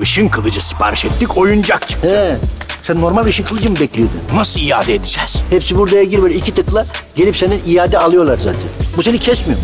Işın kılıcı sipariş ettik, oyuncak çıktı. He. Sen normal ışın kılıcı mı bekliyordun? Nasıl iade edeceğiz? Hepsi buraya gir böyle iki tıkla gelip senden iade alıyorlar zaten. Bu seni kesmiyor.